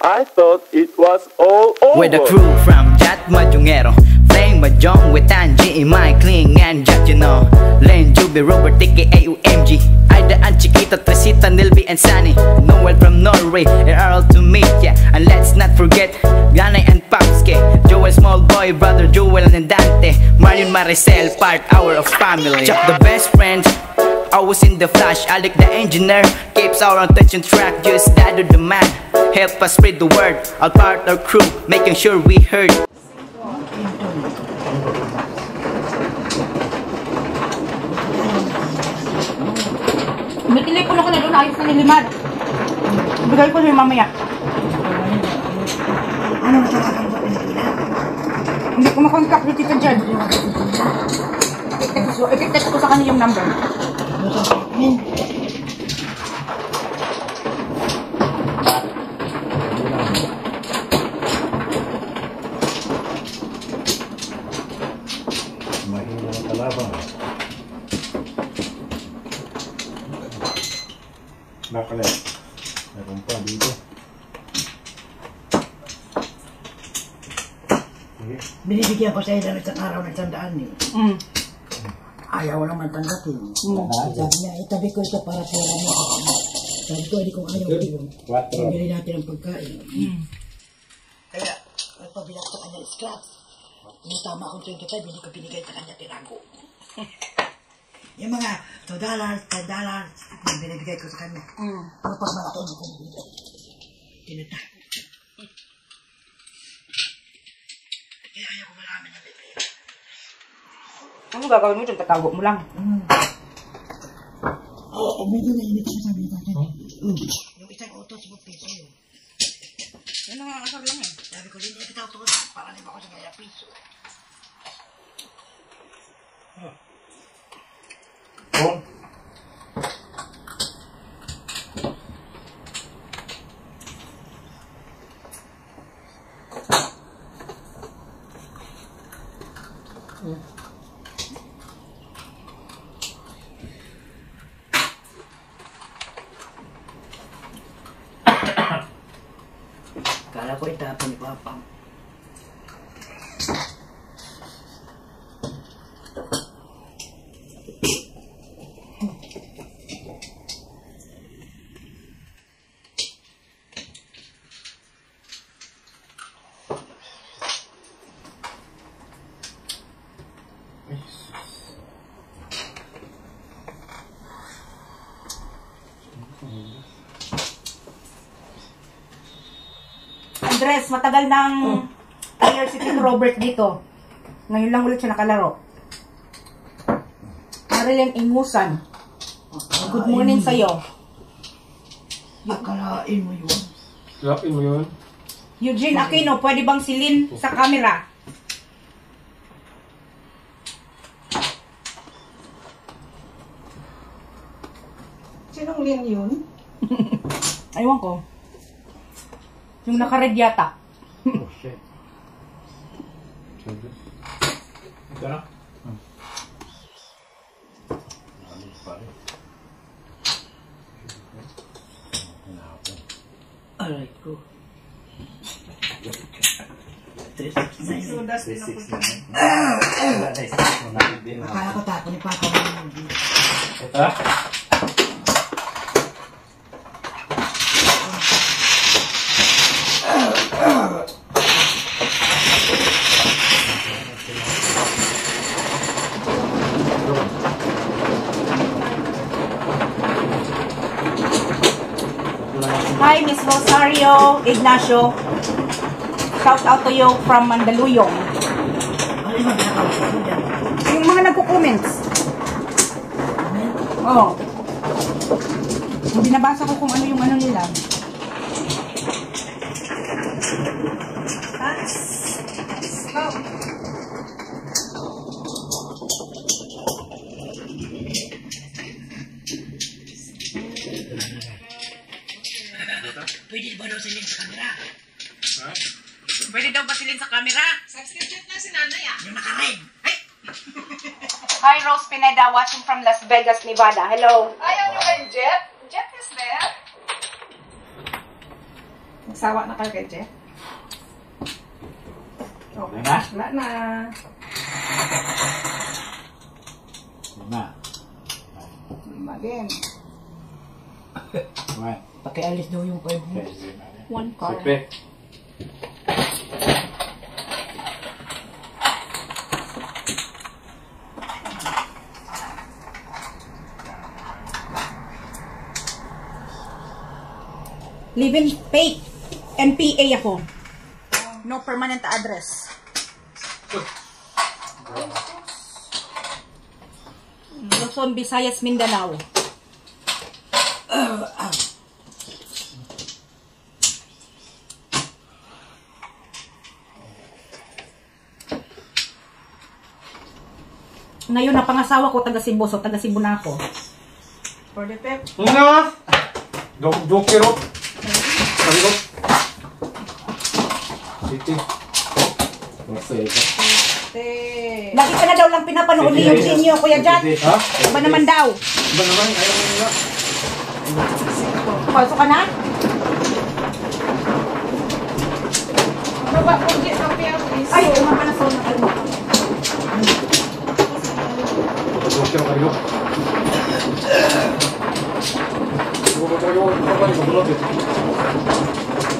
I thought it was all over. With the crew from Jat Majungero Flame Majong with Angie Imai Kling and Jat you know. Len Juby Robert Tiki AUMG Ida and Chiquito Tresita Nilby and Sunny. Noel from Norway and Earl to meet ya And let's not forget Yanay and Papske. Joel Small Boy Brother Joel and Dante. Marion Maricel Part our of family. Chuck the best friend I was in the flash, Alec the engineer Keeps our attention track, just that the man Help us spread the word, our part our crew Making sure we heard May telepono ko na doon, ayos na nilimad. Bigay ko sa'yo mamaya. Ano na tawagan Pilipina? Hindi ko makontak ni Tita Jen. I-text ko- I-text ko sa kanya yung number. Mahina ang kalaban. Nakalit. Meron pa dito. Binibigyan ko sa iyo ng isang araw ng isang daan eh. Mm. Ayaw naman tanggapin. Mm. Sabi niya, itabi ko ito para pera mo. Sabi ko, hindi ko ayaw ito. Quattro. Bibili natin ang pagkain. Mm. Kaya, nagpabilang sa kanya scraps. Yung tama akong 25, hindi ko binigay sa kanya tinago. yung mga 2 dollars, 10 dollars, yung binibigay ko sa kanya. Mm. Tapos malaki hindi ko binibigay. Tinatago. Kaya ayaw kamu gak kawin muncul tetangguk mulang Oh. Andres, matagal nang player si Tito Robert dito. Ngayon lang ulit siya nakalaro. Marilyn Imusan. Good morning sa'yo. Akalain mo yun. Lapin mo yun. Eugene Aquino, pwede bang silin sa camera? Sinong Lin yun? Aywan ko. Yung naka-red yata. Oh, shit. Ito na? Hmm. Alright, go. 369. So, that's 369. Rosario Ignacio. Shout out to you from Mandaluyong. Yung mga nagko-comments. Oo. Hindi nabasa ko kung ano yung ano nila. Vegas, Nevada. Hello. Ayaw nyo kay Jet? Jet is there? Magsawa na kayo kay Jeff? Okay. Wala na? Wala na. Lima. Lima din. Pakialis daw yung 5 mo. One card. Sipe. Live-in fake. NPA ako. No permanent address. Luzon, Visayas, Mindanao. Ngayon, napangasawa ko, taga Cebu, so taga Cebu na ako. For the pep. Nga! Dok dokero. Sabi City. Masaya ka. Te. Lagi ka na daw lang pinapanood ni Eugenio, Kuya Jan. Ha? Ba naman daw? Ba naman? Ayaw mo nila. Pasok ka na? Baba po Jeff ang pia please. Ay, umapanasol na 仕事と用意の中に僕の出て。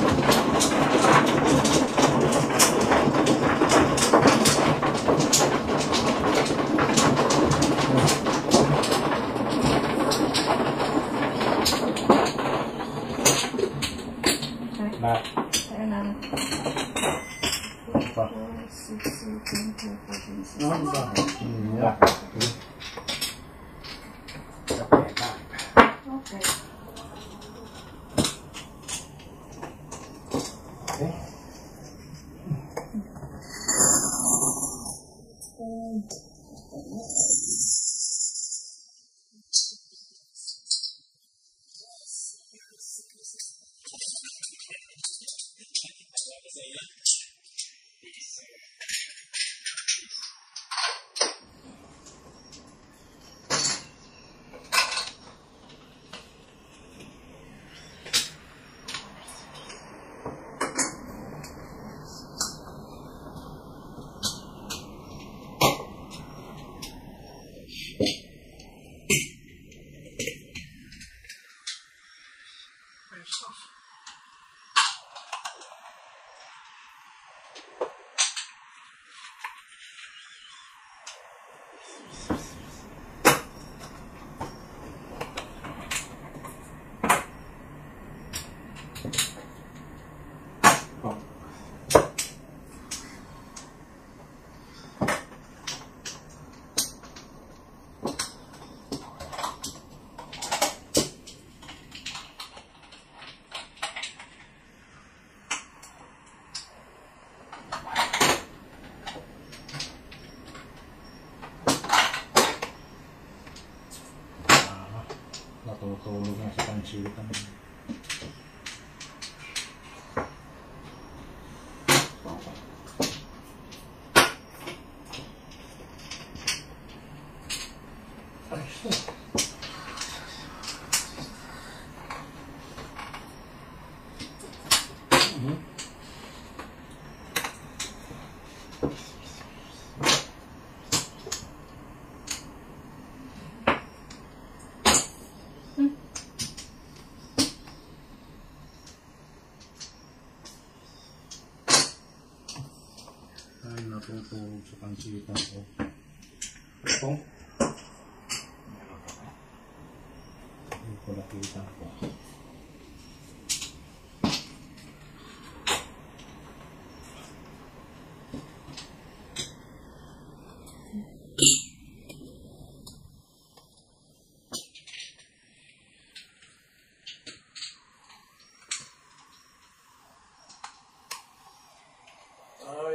Natutulog sa pansitan ko. Ito? Ko nakita ko.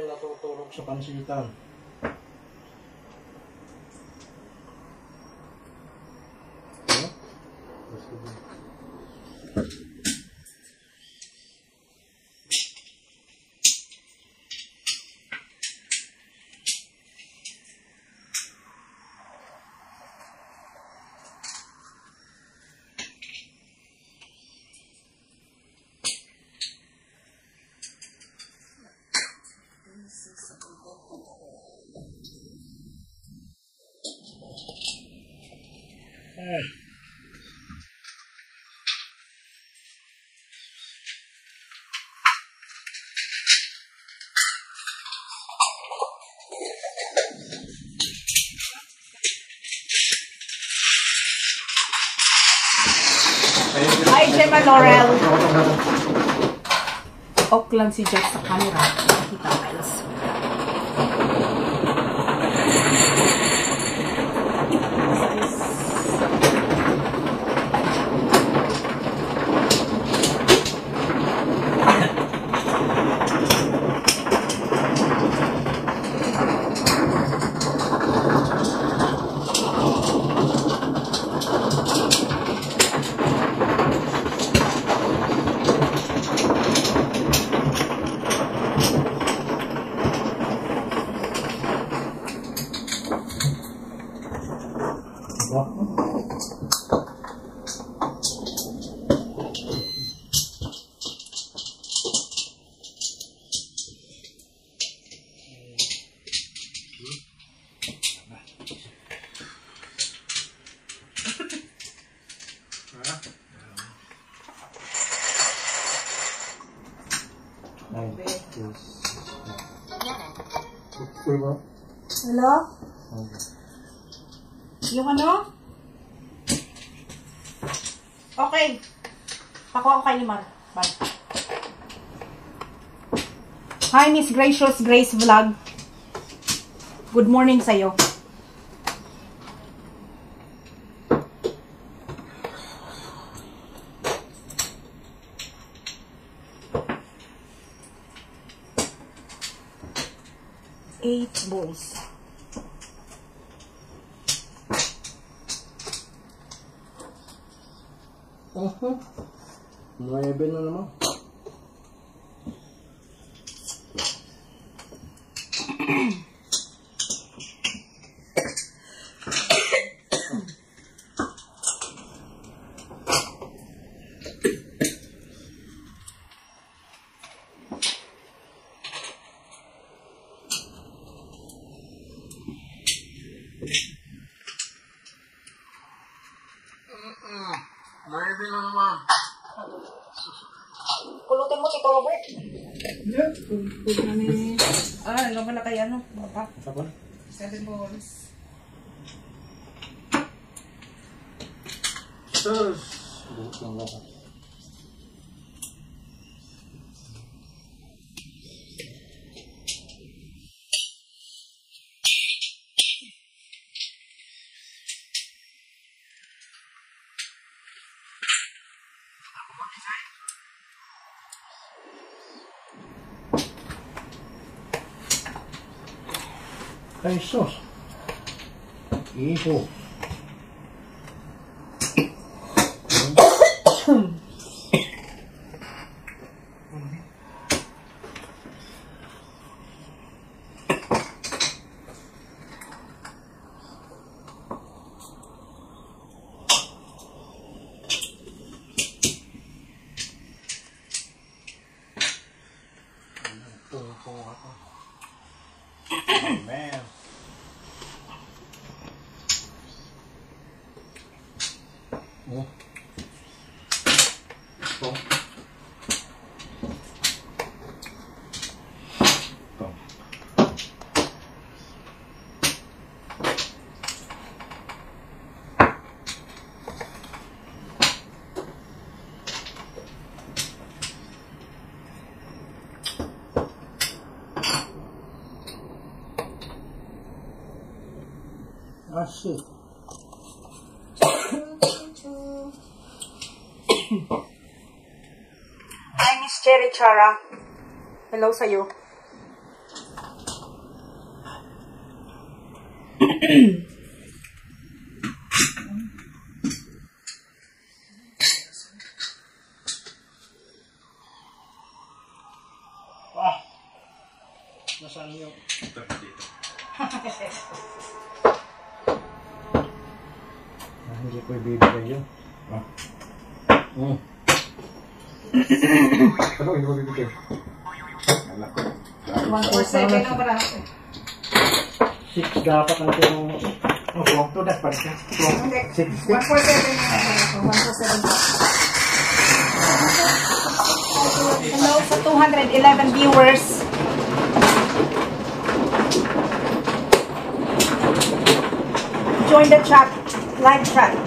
Ay, natutulog sa pansitan. Hi, Gemma Laurel. Ok lang si Jeff sa camera. Nakita guys. Gracious Grace Vlog. Good morning sa'yo. Eight bowls. Uh-huh. Nuebe na naman. Nuebe na naman. Pulutin mo si Robert. Ah, ano ba na kay ano? Baka. Apa? Seven balls. Sus. Buhok lang lahat. Ay, sus. Iho. Man. Oh. Ito. Ito. Shit. Hi, Miss Cherry Chara. Hello sa'yo. Hello sa 211 viewers. Join the chat, live chat.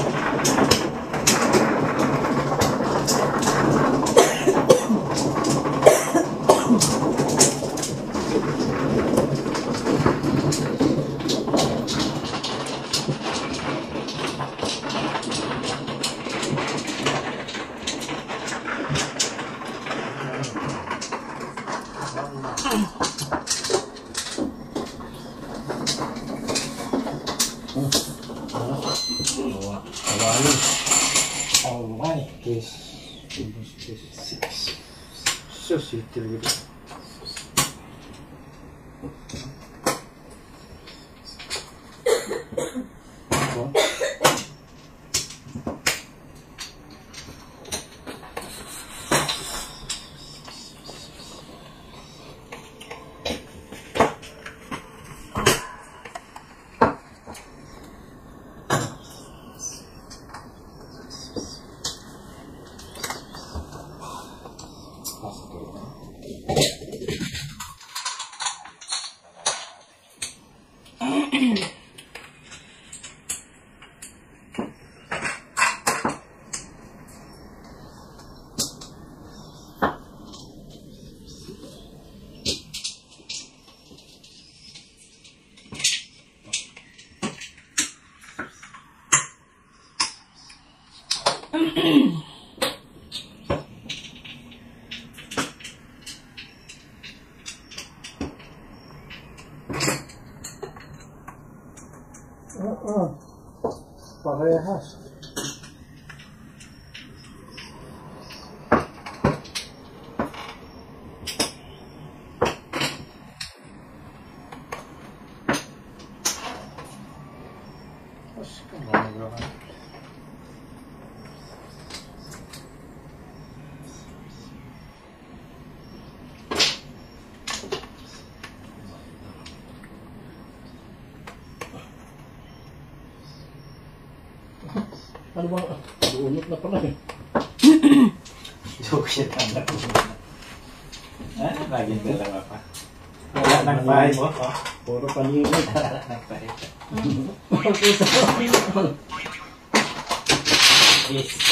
buy a house. Ano ba? Duunot na pala eh. Joke siya ko. Ah, laging dalawa pa. Wala nang pahay mo. Puro paninod. Wala nang pahay. Yes.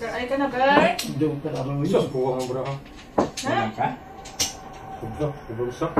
Ay ka na, Bert. Hindi mo pala araw Sus, buka mo bro. Ganun ka? Kubra, kubra sa.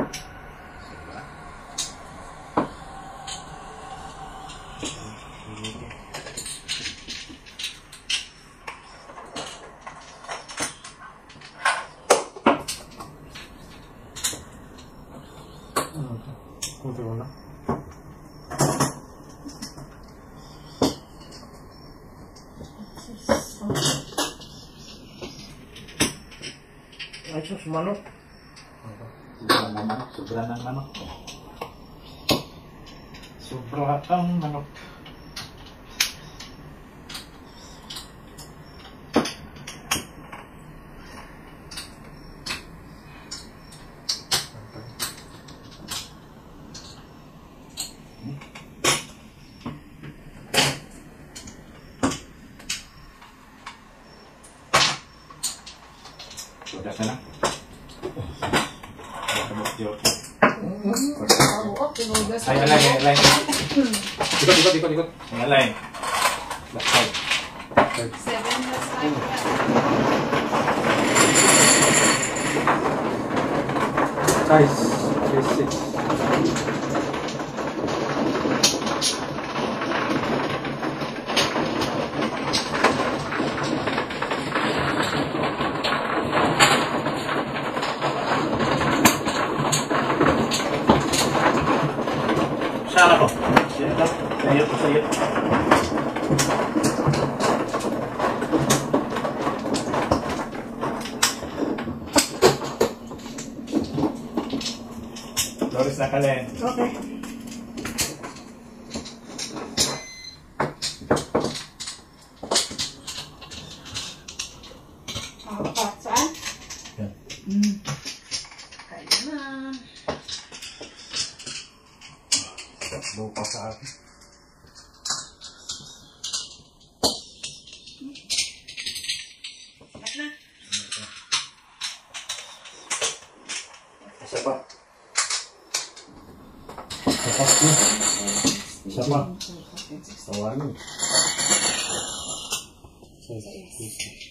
Okay.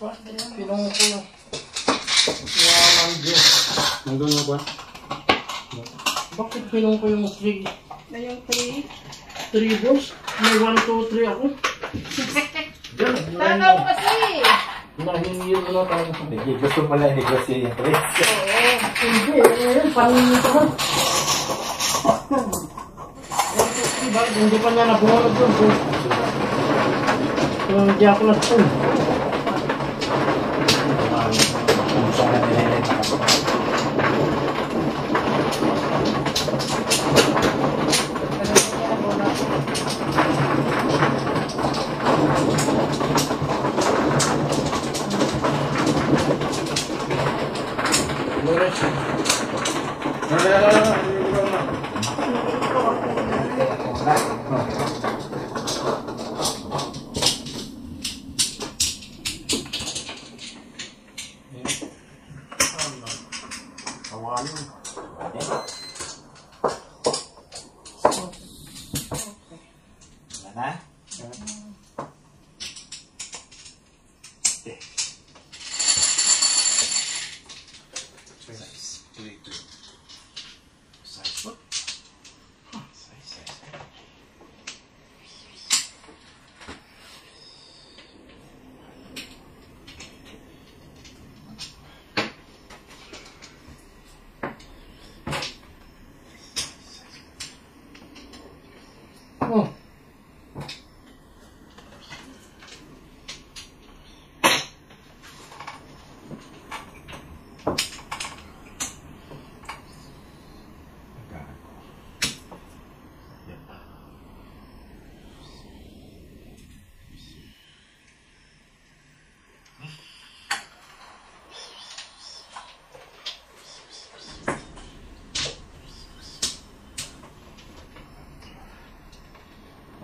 Pinong ko yung... Walang Diyos. Nandun mo ba? Bakit pinong ko yung 3 Na yung three. three balls? May 1, 2, 3 ako. Yan, Tanaw kasi! Nahingi mo na tayo. Hindi, gusto pala i-negotiate yung price. Hindi, eh, paningi ka ba? Diba, hindi pa niya nabunod doon. So, hindi ako nag-pull.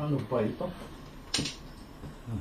no pa ito. Hmm.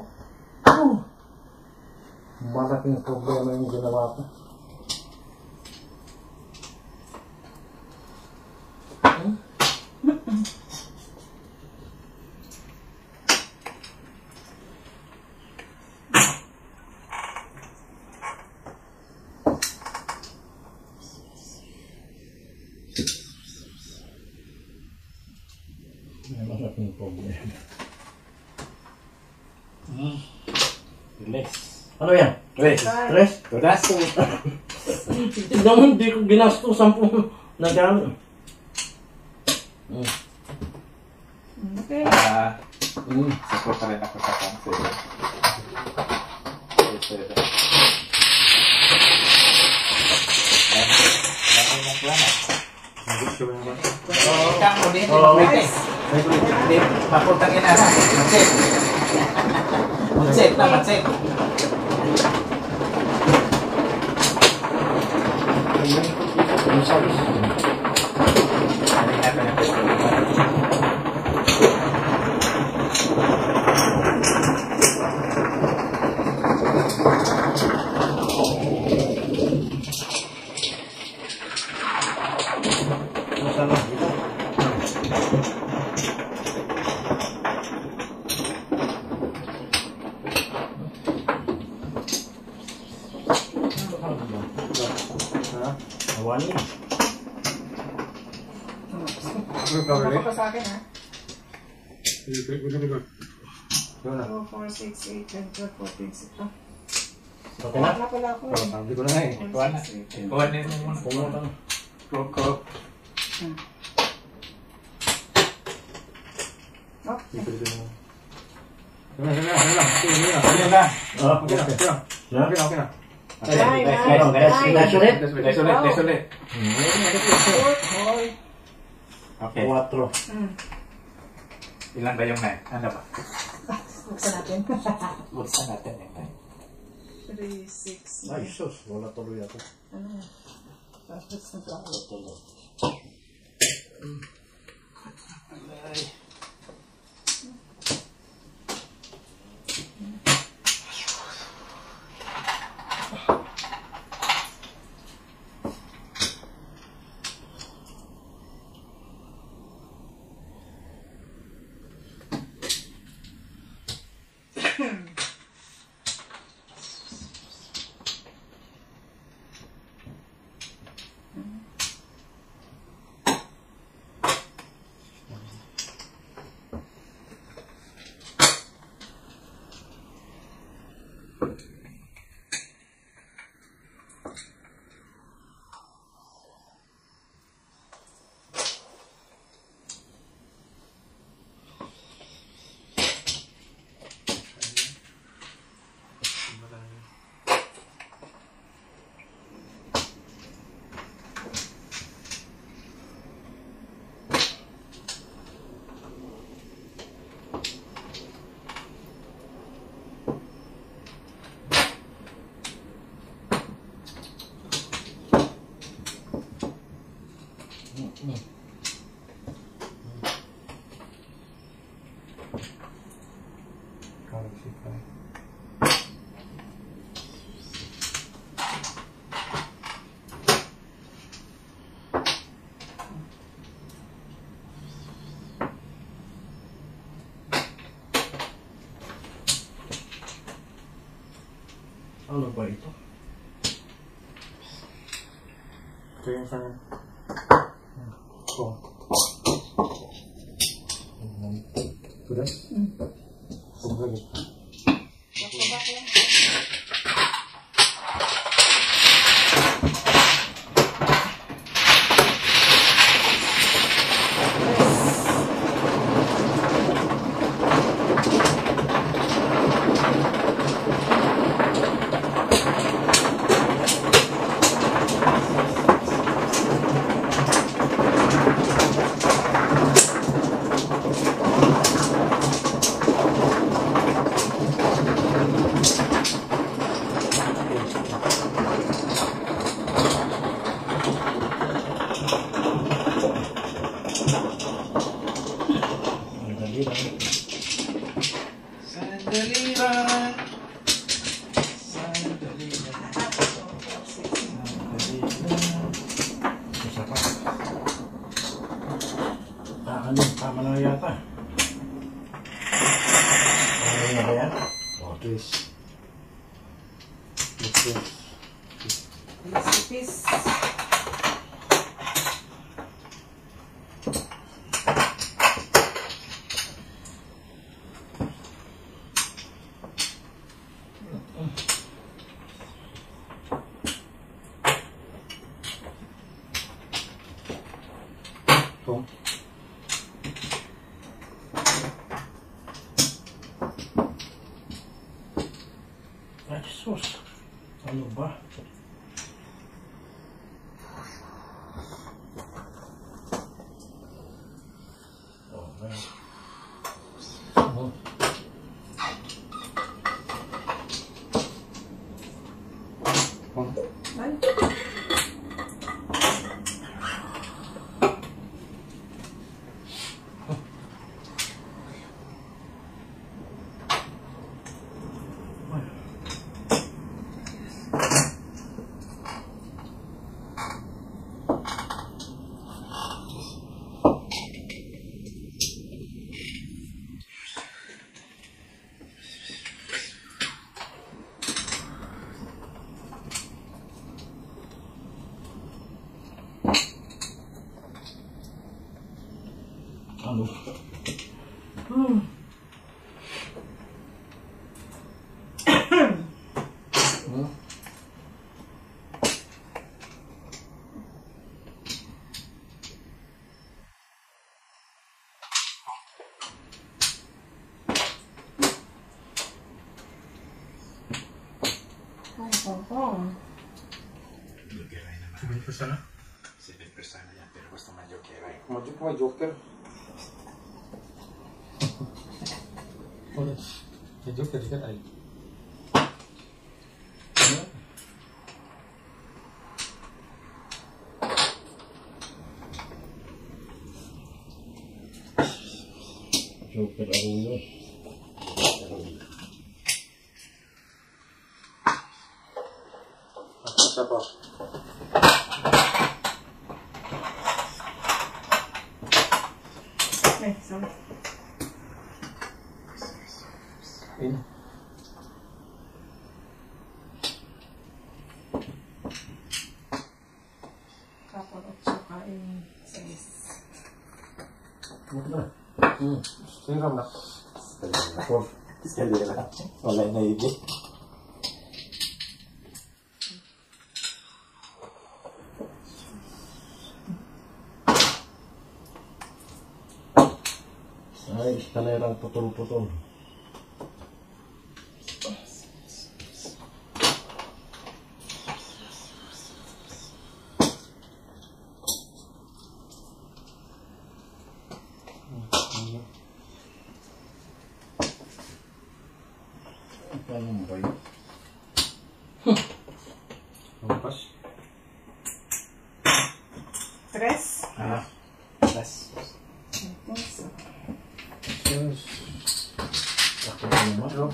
tem problema em Guanabara. Hum? Ela já tem problema. Hum. Relax. Ano yan? Tres. Tres? Braso. Tignan mo, hindi ko ginasto sampung na gano'n. Okay. Ah, Mm. support pa rin ako sa cancel. Seven. Dami mong plano. Ikaw mo din, Oo. mag-release. Mag-release. Maputang ina na. Mag-set. Mag-set na, mag-set. Thank you. Ako eh. Sabi ko na nga eh. Kuha na. Kuha na mo muna. Pumunta na. Cook, cook. Oh, Sige na, sige na, sige na. Sige na, sige na. Ah, Okay na, okay. okay na. Okay na, okay na. Okay, okay, okay. nice. Nice ulit? Des ulit, des ulit. Okay. Quatro. Hmm. Ilan ba yung nine? Ano ba? Buksan natin. Buksan natin yung nine. 3, 6, Ay, sus. Wala tuloy ako. Ano? Tapos na to. Wala tuloy. アルバイト。店員さん、うん、うこれ、うん、だけ persona? Sí, mil personas, pero questo ma Joker, vai. Ma tu come Joker? Joder, el Joker, ¿qué hay? Siram na. Salira. Wala na hindi. Ay, kalerang putol-putol. Tres. Ah, tres. Entonces. Cuatro.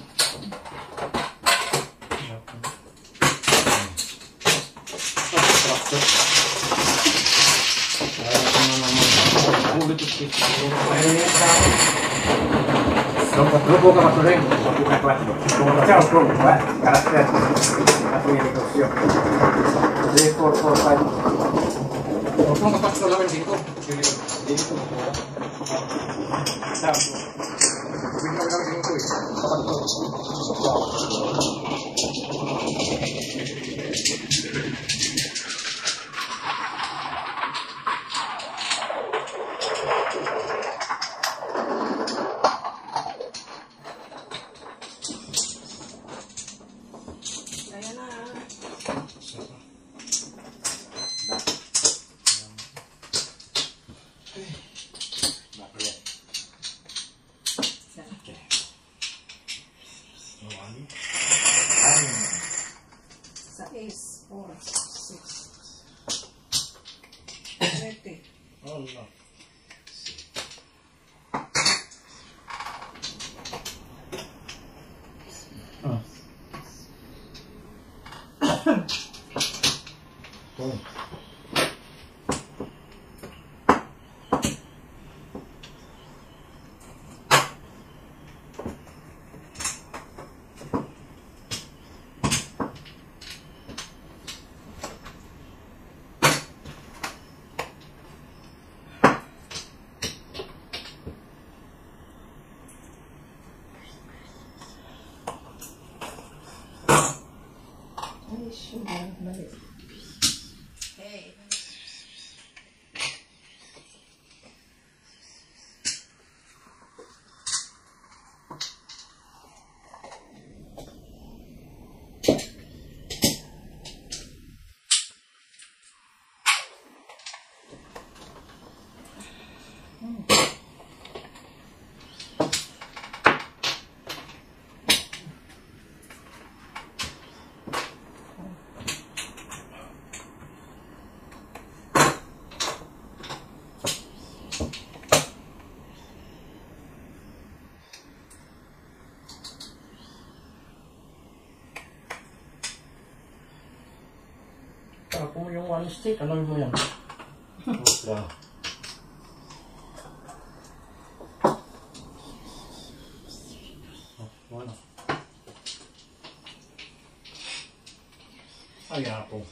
Potong kapal one stick, ano mo yan? Oh, wala. Ay, ako.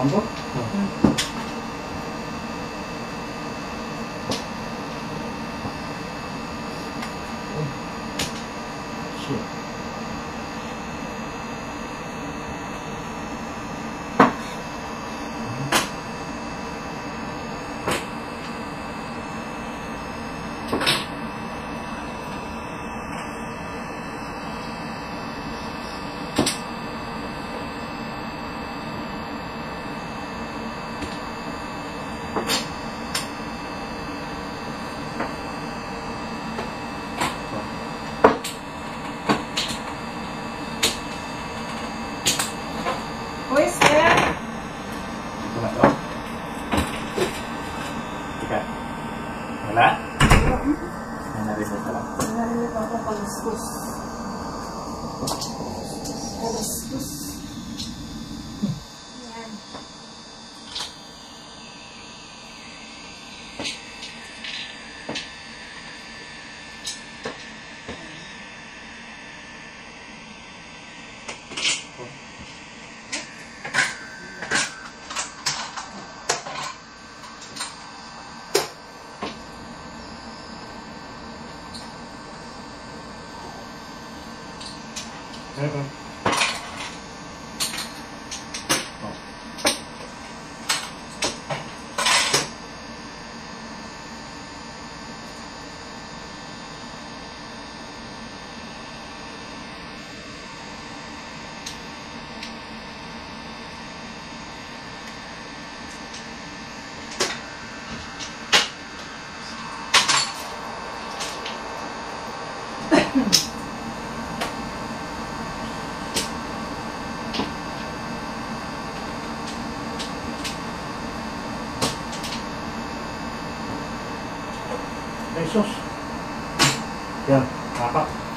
한번? 어. 응. Bye-bye. Pesos. Yan, apat.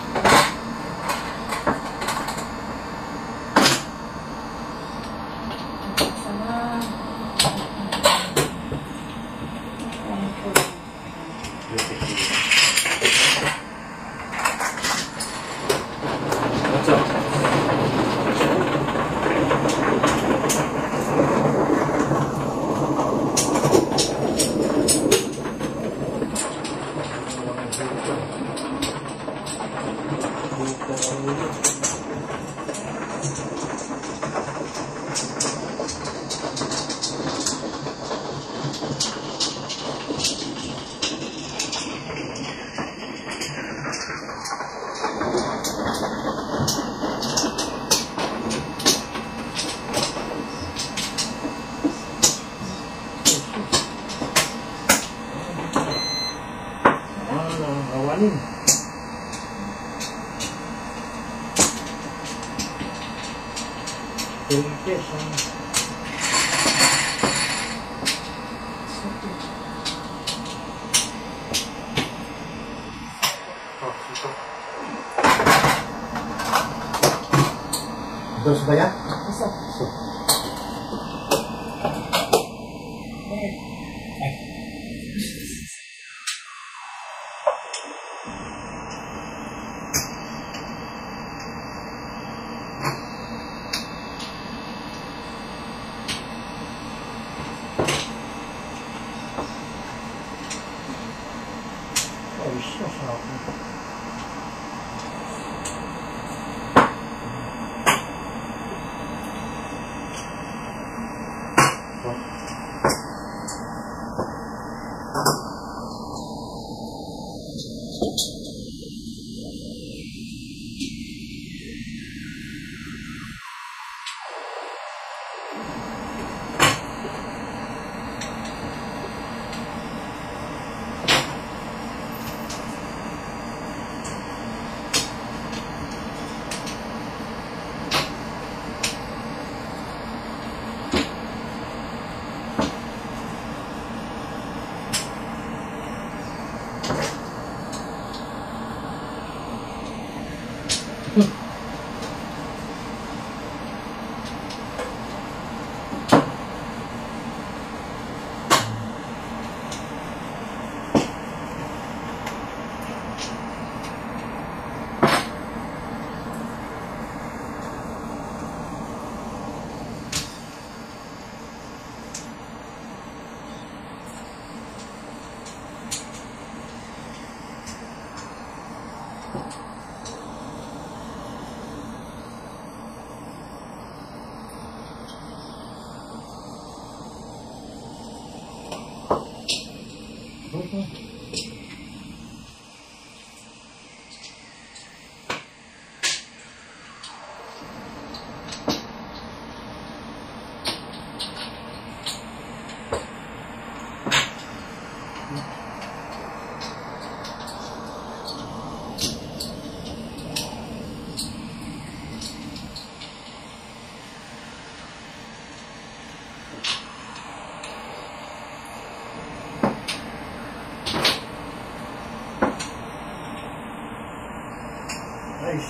Well,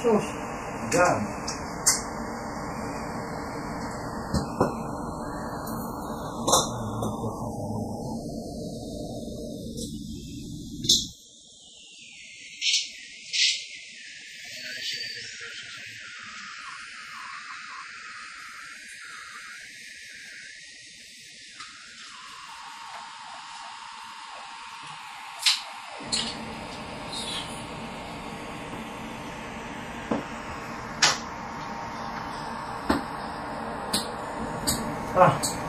就是，对。Bye-bye.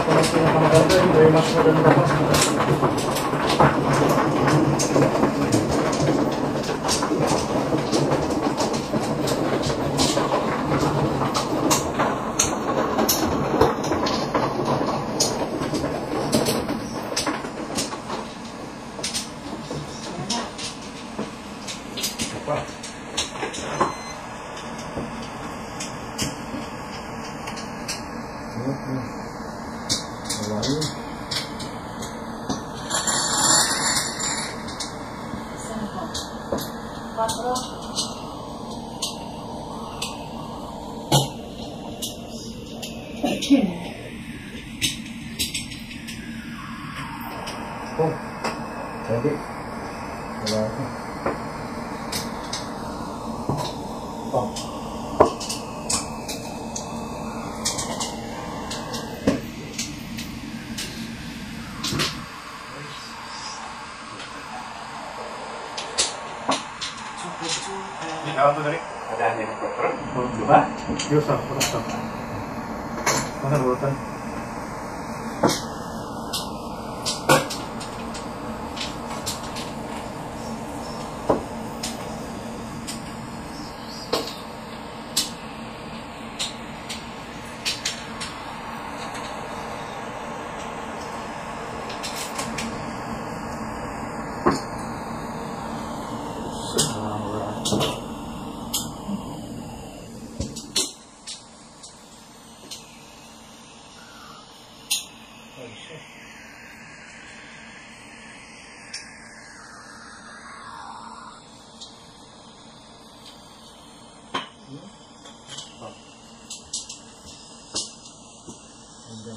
この品物が全部いすぐに残す。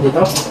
Di.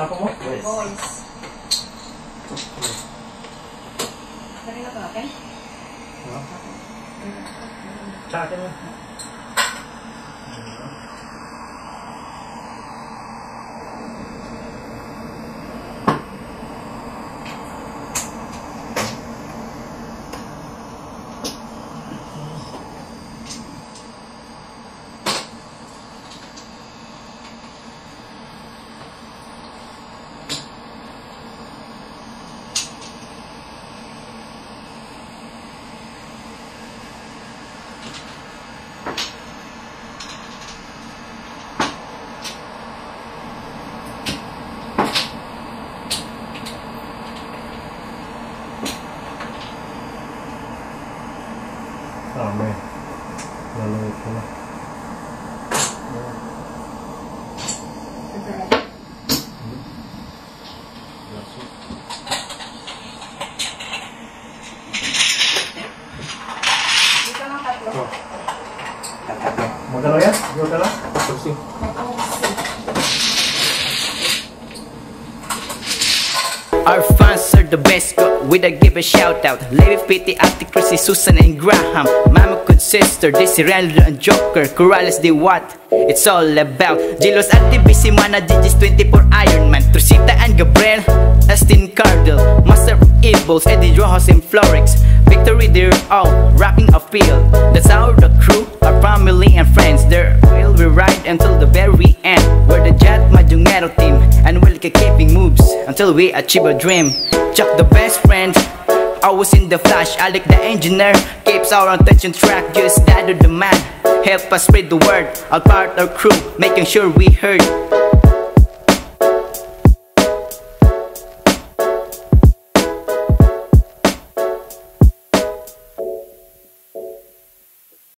Tapo mo? Yes. Boys. Kanina to natin? Sa akin mo. The best, go with a give a shout out. Levi Pitti, Ate Chrissy, Susan and Graham. Mama Good Sister, Daisy Renlo and Joker. Corrales de what it's all about. Jilos Ate Busy, Mana Digis 24 Iron Man. Trusita and Gabriel, Astin Cardell Master of Evils, Eddie Rojas and Florix. Victory, they're all rocking a field. That's our the crew, our family and friends. There will be right until the very end. We're the Jet Majungero team And we'll keep keeping moves until we achieve a dream Chuck the best friend Always in the flash, Alec the engineer. Keeps our attention track, just that the man. Help us spread the word, all part our crew Making sure we heard